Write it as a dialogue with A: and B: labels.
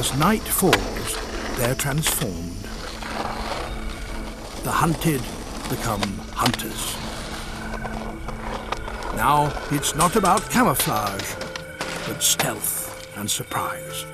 A: As night falls, they're transformed. The hunted become hunters. Now it's not about camouflage, but stealth and surprise.